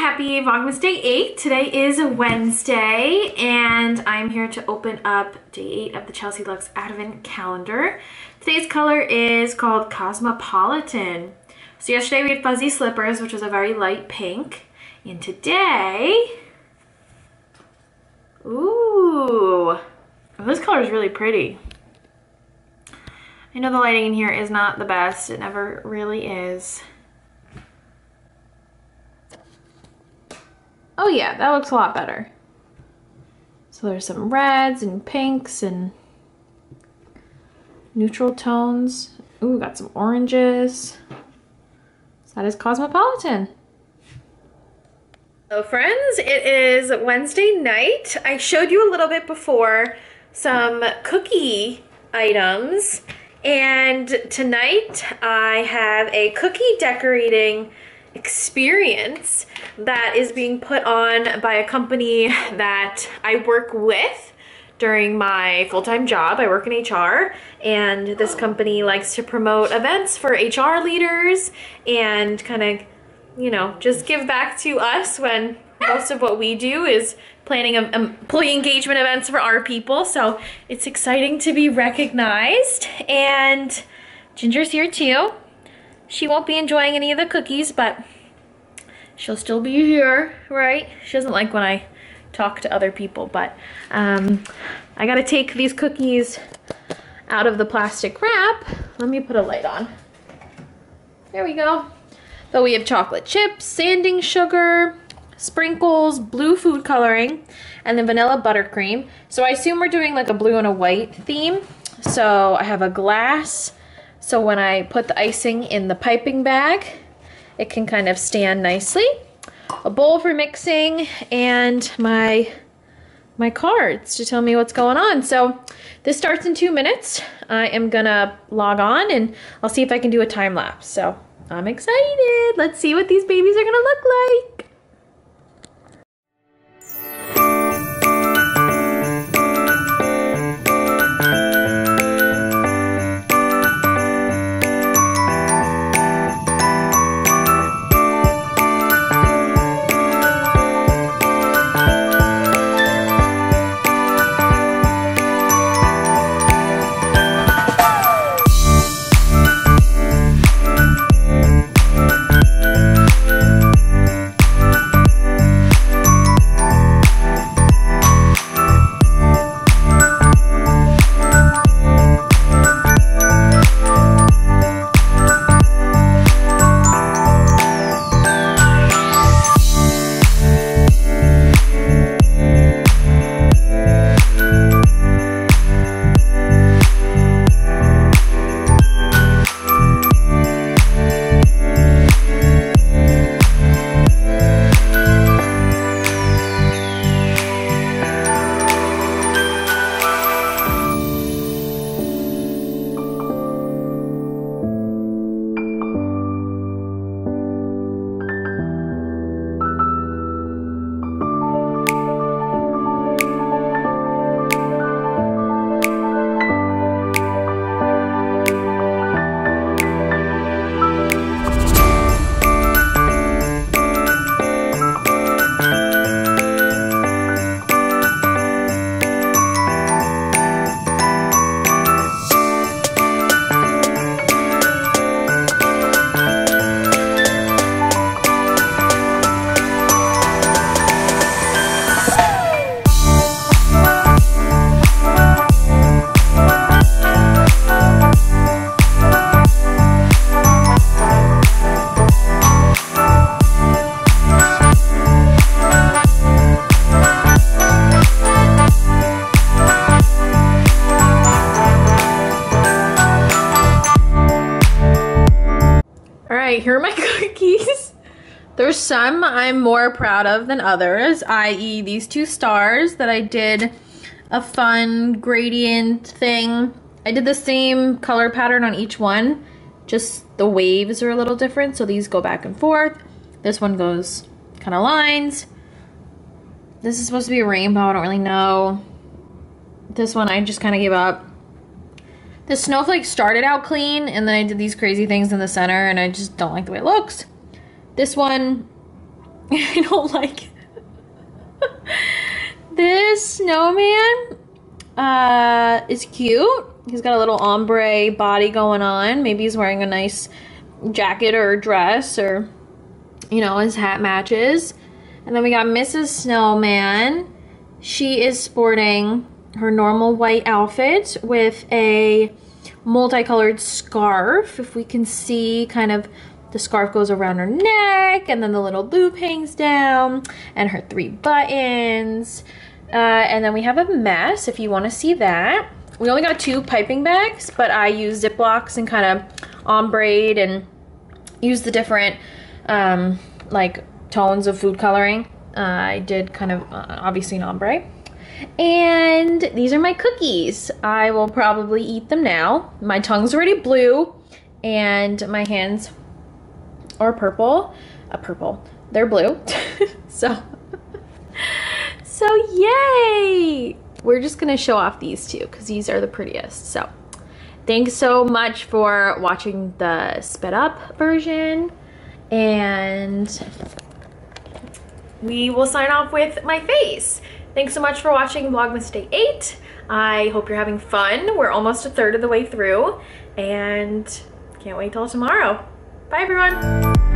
happy Vlogmas Day 8. Today is Wednesday and I'm here to open up day 8 of the Chelsea Lux Advent Calendar. Today's color is called Cosmopolitan. So yesterday we had Fuzzy Slippers, which was a very light pink. And today, ooh, this color is really pretty. I know the lighting in here is not the best. It never really is. Oh yeah, that looks a lot better. So there's some reds and pinks and neutral tones. Ooh, got some oranges. So that is Cosmopolitan. Hello friends, it is Wednesday night. I showed you a little bit before some cookie items and tonight I have a cookie decorating experience that is being put on by a company that I work with during my full-time job. I work in HR and this company likes to promote events for HR leaders and kind of, you know, just give back to us when most of what we do is planning um, um, employee engagement events for our people. So it's exciting to be recognized and Ginger's here too. She won't be enjoying any of the cookies, but she'll still be here, right? She doesn't like when I talk to other people, but um, I gotta take these cookies out of the plastic wrap. Let me put a light on. There we go. So we have chocolate chips, sanding sugar, sprinkles, blue food coloring, and then vanilla buttercream. So I assume we're doing like a blue and a white theme. So I have a glass so when I put the icing in the piping bag, it can kind of stand nicely. A bowl for mixing and my my cards to tell me what's going on. So this starts in two minutes. I am gonna log on and I'll see if I can do a time lapse. So I'm excited. Let's see what these babies are gonna look like. Here are my cookies. There's some I'm more proud of than others, i.e. these two stars that I did a fun gradient thing. I did the same color pattern on each one, just the waves are a little different, so these go back and forth. This one goes kind of lines. This is supposed to be a rainbow, I don't really know. This one I just kind of gave up. The snowflake started out clean and then I did these crazy things in the center and I just don't like the way it looks. This one I don't like this snowman uh, is cute. He's got a little ombre body going on. Maybe he's wearing a nice jacket or dress or, you know, his hat matches. And then we got Mrs. Snowman. She is sporting her normal white outfit with a multicolored scarf. If we can see kind of the scarf goes around her neck and then the little loop hangs down and her three buttons. Uh, and then we have a mess if you want to see that. We only got two piping bags, but I used Ziplocs and kind of ombre and used the different um, like tones of food coloring. Uh, I did kind of uh, obviously an ombre. And these are my cookies. I will probably eat them now. My tongue's already blue and my hands are purple. A uh, purple. They're blue. so so yay! We're just gonna show off these two because these are the prettiest. So thanks so much for watching the sped up version and we will sign off with my face. Thanks so much for watching Vlogmas Day 8. I hope you're having fun. We're almost a third of the way through and can't wait till tomorrow. Bye everyone.